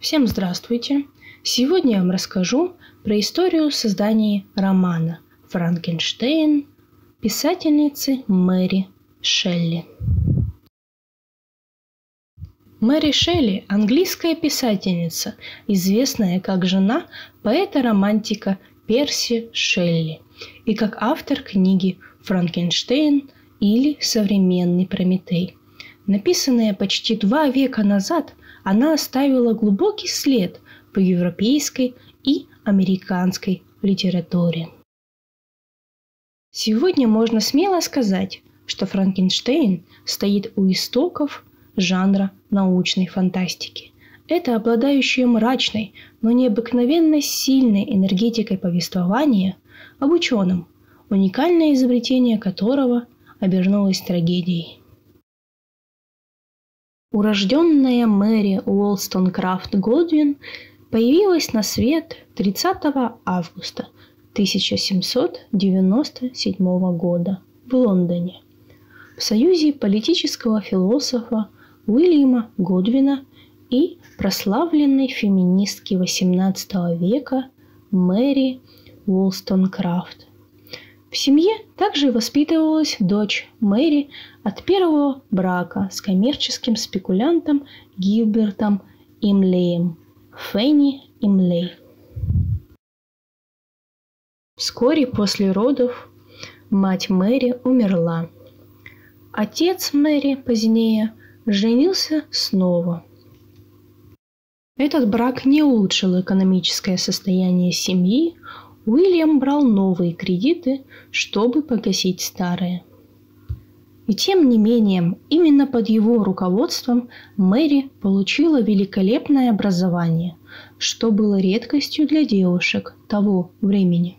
Всем здравствуйте! Сегодня я вам расскажу про историю создания романа «Франкенштейн» писательницы Мэри Шелли. Мэри Шелли – английская писательница, известная как жена поэта-романтика Перси Шелли и как автор книги «Франкенштейн» или «Современный Прометей». Написанная почти два века назад, она оставила глубокий след по европейской и американской литературе. Сегодня можно смело сказать, что Франкенштейн стоит у истоков жанра научной фантастики. Это обладающее мрачной, но необыкновенно сильной энергетикой повествования об ученом, уникальное изобретение которого обернулось трагедией. Урожденная Мэри Уолстон Крафт Годвин появилась на свет 30 августа 1797 года в Лондоне в союзе политического философа Уильяма Годвина и прославленной феминистки XVIII века Мэри Уолстон Крафт. В семье также воспитывалась дочь Мэри от первого брака с коммерческим спекулянтом Гилбертом Имлеем, Фенни Имлей. Вскоре после родов мать Мэри умерла. Отец Мэри позднее женился снова. Этот брак не улучшил экономическое состояние семьи, Уильям брал новые кредиты, чтобы погасить старые. И тем не менее, именно под его руководством Мэри получила великолепное образование, что было редкостью для девушек того времени.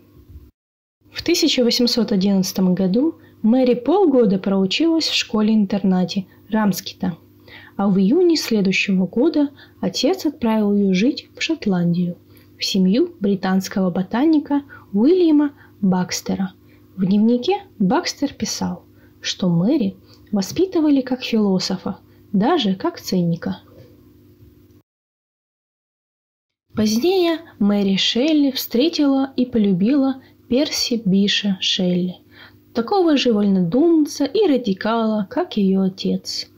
В 1811 году Мэри полгода проучилась в школе-интернате Рамскита, а в июне следующего года отец отправил ее жить в Шотландию – в семью британского ботаника Уильяма Бакстера. В дневнике Бакстер писал, что Мэри воспитывали как философа, даже как циника. Позднее Мэри Шелли встретила и полюбила Перси Биша Шелли, такого же вольнодумца и радикала, как ее отец.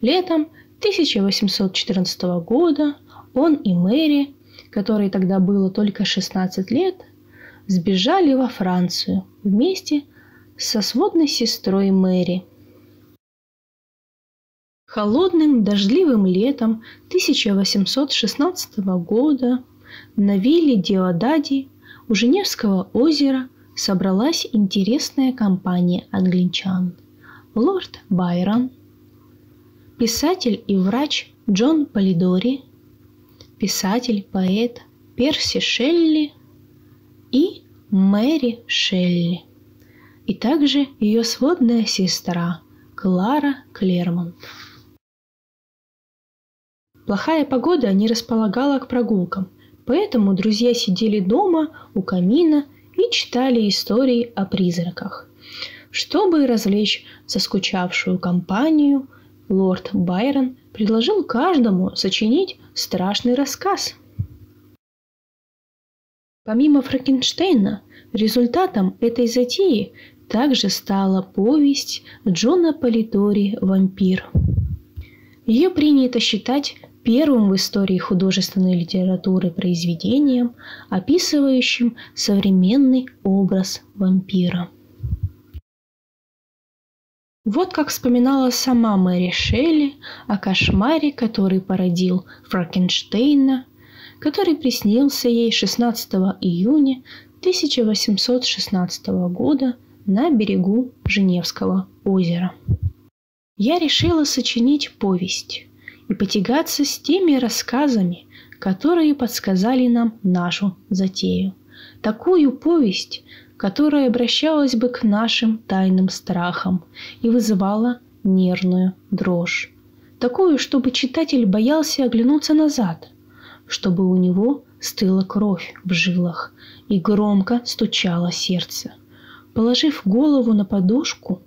Летом 1814 года он и Мэри которой тогда было только 16 лет, сбежали во Францию вместе со сводной сестрой Мэри. Холодным дождливым летом 1816 года на вилле Диодади у Женевского озера собралась интересная компания англичан. Лорд Байрон, писатель и врач Джон Полидори – писатель, поэт Перси Шелли и Мэри Шелли, и также ее сводная сестра Клара Клермонт. Плохая погода не располагала к прогулкам, поэтому друзья сидели дома у камина и читали истории о призраках. Чтобы развлечь заскучавшую компанию, лорд Байрон предложил каждому сочинить страшный рассказ. Помимо Франкенштейна, результатом этой затеи также стала повесть Джона Политори «Вампир». Ее принято считать первым в истории художественной литературы произведением, описывающим современный образ вампира – вот как вспоминала сама Мэри Шелли о кошмаре, который породил Франкенштейна, который приснился ей 16 июня 1816 года на берегу Женевского озера. Я решила сочинить повесть и потягаться с теми рассказами, которые подсказали нам нашу затею. Такую повесть, которая обращалась бы к нашим тайным страхам и вызывала нервную дрожь. Такую, чтобы читатель боялся оглянуться назад, чтобы у него стыла кровь в жилах и громко стучало сердце. Положив голову на подушку,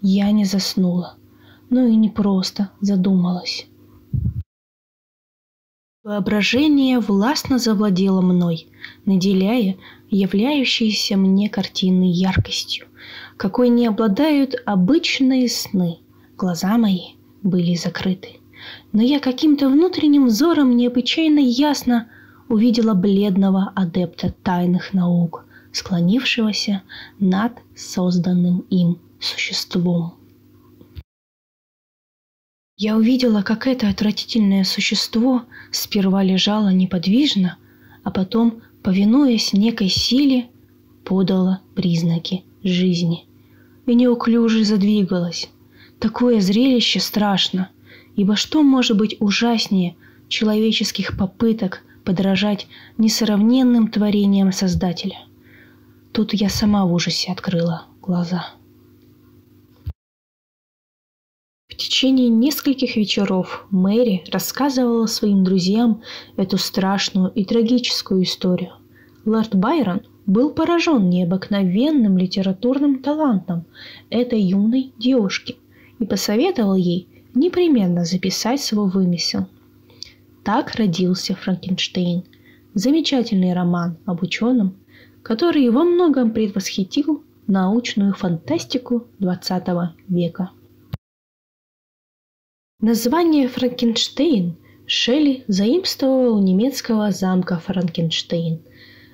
я не заснула, но и не просто задумалась. Воображение властно завладело мной, наделяя являющиеся мне картины яркостью, какой не обладают обычные сны. Глаза мои были закрыты. Но я каким-то внутренним взором необычайно ясно увидела бледного адепта тайных наук, склонившегося над созданным им существом. Я увидела, как это отвратительное существо сперва лежало неподвижно, а потом, повинуясь некой силе, подало признаки жизни и неуклюже задвигалось. Такое зрелище страшно, ибо что может быть ужаснее человеческих попыток подражать несравненным творениям Создателя? Тут я сама в ужасе открыла глаза. Течение нескольких вечеров Мэри рассказывала своим друзьям эту страшную и трагическую историю. Лорд Байрон был поражен необыкновенным литературным талантом этой юной девушки и посоветовал ей непременно записать свой вымысел. Так родился Франкенштейн, замечательный роман об ученом, который во многом предвосхитил научную фантастику XX века. Название Франкенштейн Шелли заимствовал у немецкого замка Франкенштейн,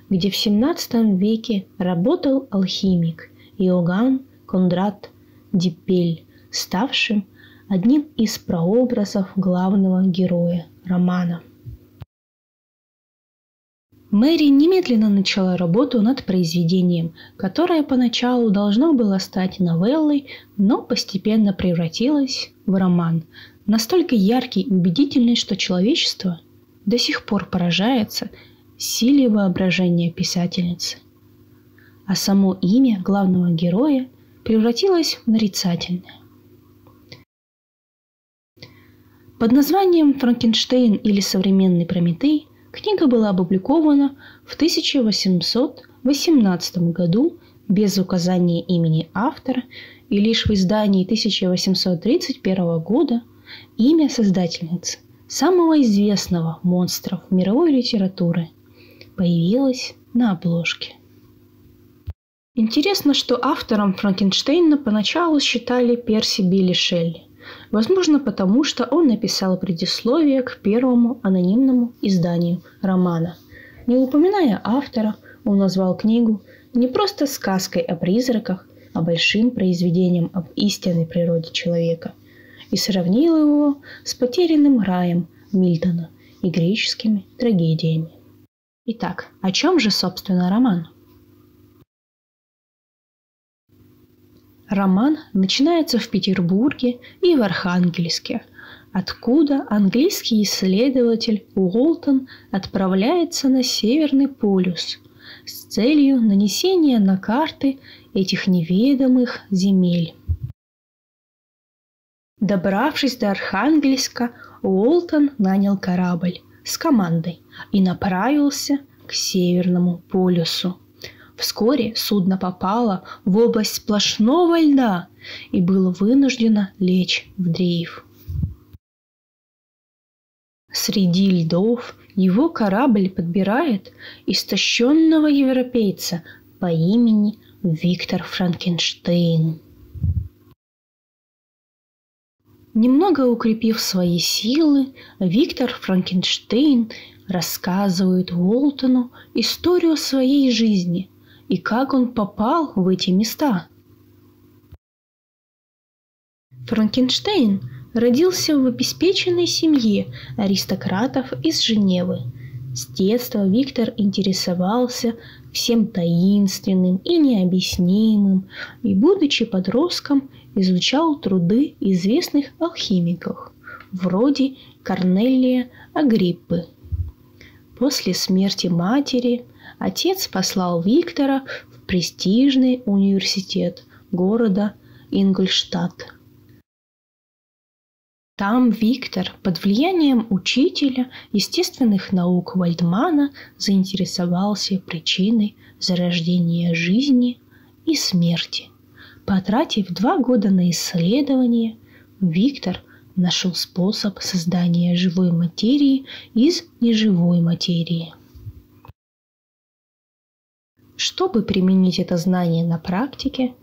где в XVII веке работал алхимик Иоганн Кондрат Диппель, ставшим одним из прообразов главного героя романа. Мэри немедленно начала работу над произведением, которое поначалу должно было стать новеллой, но постепенно превратилось в роман, настолько яркий и убедительный, что человечество до сих пор поражается силе воображения писательницы. А само имя главного героя превратилось в нарицательное. Под названием «Франкенштейн» или «Современный Прометей» книга была опубликована в 1818 году без указания имени автора и лишь в издании 1831 года имя создательницы самого известного монстра в мировой литературе появилось на обложке. Интересно, что автором Франкенштейна поначалу считали Перси Билли Шелли. Возможно, потому что он написал предисловие к первому анонимному изданию романа. Не упоминая автора, он назвал книгу не просто сказкой о призраках, а большим произведением об истинной природе человека и сравнил его с потерянным раем Мильтона и греческими трагедиями. Итак, о чем же, собственно, роман? Роман начинается в Петербурге и в Архангельске, откуда английский исследователь Уолтон отправляется на Северный полюс с целью нанесения на карты этих неведомых земель. Добравшись до Архангельска, Уолтон нанял корабль с командой и направился к Северному полюсу. Вскоре судно попало в область сплошного льда и было вынуждено лечь в дрейф. Среди льдов его корабль подбирает истощенного европейца по имени Виктор Франкенштейн. Немного укрепив свои силы, Виктор Франкенштейн рассказывает Уолтону историю своей жизни – и как он попал в эти места. Франкенштейн родился в обеспеченной семье аристократов из Женевы. С детства Виктор интересовался всем таинственным и необъяснимым, и, будучи подростком, изучал труды известных алхимиков, вроде Корнелия Агриппы. После смерти матери – отец послал Виктора в престижный университет города Ингольштадт. Там Виктор под влиянием учителя естественных наук Вальдмана заинтересовался причиной зарождения жизни и смерти. Потратив два года на исследование, Виктор нашел способ создания живой материи из неживой материи. Чтобы применить это знание на практике,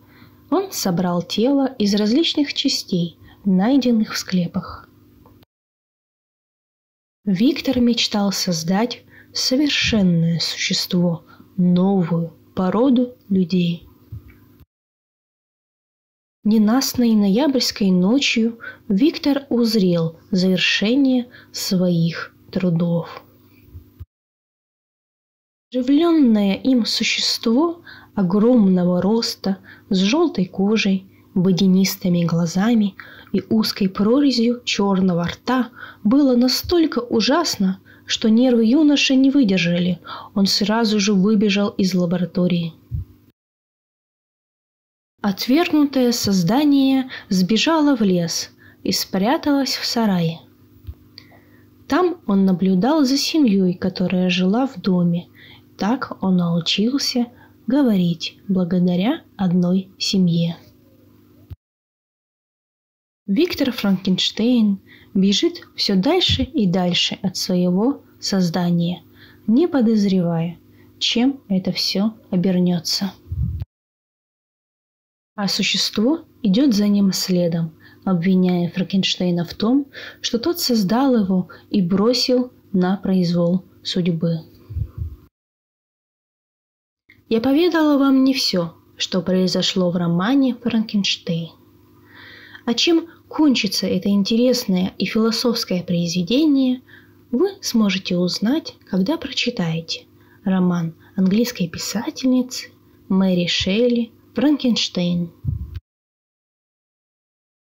он собрал тело из различных частей, найденных в склепах. Виктор мечтал создать совершенное существо, новую породу людей. Ненастной ноябрьской ночью Виктор узрел завершение своих трудов. Оживленное им существо огромного роста, с желтой кожей, водянистыми глазами и узкой прорезью черного рта было настолько ужасно, что нервы юноши не выдержали. Он сразу же выбежал из лаборатории. Отвергнутое создание сбежало в лес и спряталось в сарае. Там он наблюдал за семьей, которая жила в доме, так он научился говорить благодаря одной семье. Виктор Франкенштейн бежит все дальше и дальше от своего создания, не подозревая, чем это все обернется. А существо идет за ним следом, обвиняя Франкенштейна в том, что тот создал его и бросил на произвол судьбы. Я поведала вам не все, что произошло в романе «Франкенштейн». А чем кончится это интересное и философское произведение, вы сможете узнать, когда прочитаете роман английской писательницы Мэри Шелли «Франкенштейн».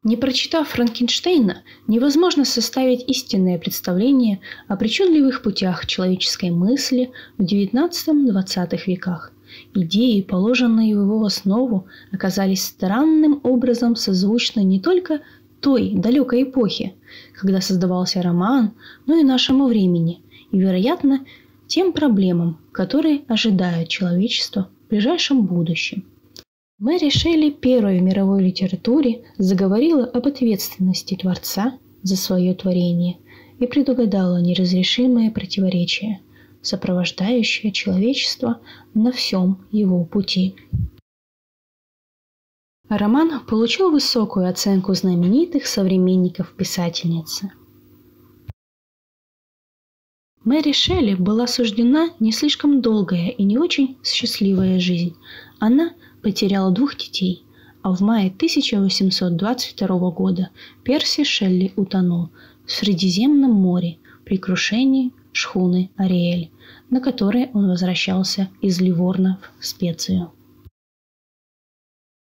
Не прочитав Франкенштейна, невозможно составить истинное представление о причудливых путях человеческой мысли в XIX-XX веках Идеи, положенные в его основу, оказались странным образом созвучны не только той далекой эпохе, когда создавался роман, но и нашему времени, и, вероятно, тем проблемам, которые ожидают человечество в ближайшем будущем. Мэри Шелли первой в мировой литературе заговорила об ответственности Творца за свое творение и предугадала неразрешимые противоречия – сопровождающее человечество на всем его пути. Роман получил высокую оценку знаменитых современников писательницы. Мэри Шелли была суждена не слишком долгая и не очень счастливая жизнь. Она потеряла двух детей, а в мае 1822 года Перси Шелли утонул в Средиземном море при крушении шхуны Ариэль на которой он возвращался из Ливорна в Специю.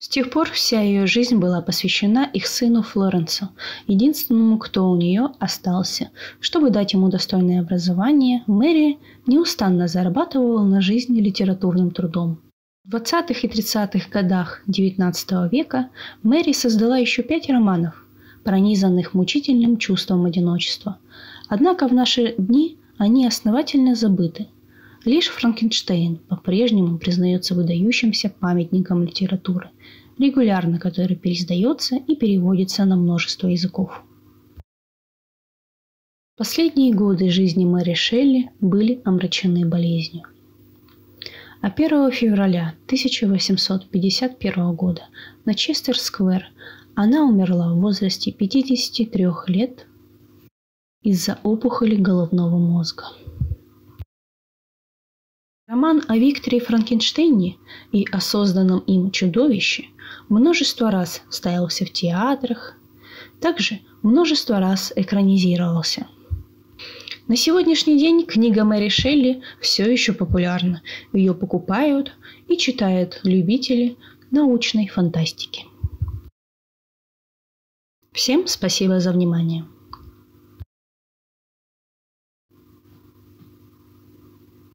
С тех пор вся ее жизнь была посвящена их сыну Флоренсу, единственному, кто у нее остался. Чтобы дать ему достойное образование, Мэри неустанно зарабатывала на жизнь литературным трудом. В 20-х и 30-х годах XIX века Мэри создала еще пять романов, пронизанных мучительным чувством одиночества. Однако в наши дни они основательно забыты. Лишь Франкенштейн по-прежнему признается выдающимся памятником литературы, регулярно который переиздается и переводится на множество языков. Последние годы жизни Мэри Шелли были омрачены болезнью. А 1 февраля 1851 года на Честер-сквер она умерла в возрасте 53 лет из-за опухоли головного мозга. Роман о Викторе Франкенштейне и о созданном им чудовище множество раз ставился в театрах, также множество раз экранизировался. На сегодняшний день книга Мэри Шелли все еще популярна. Ее покупают и читают любители научной фантастики. Всем спасибо за внимание.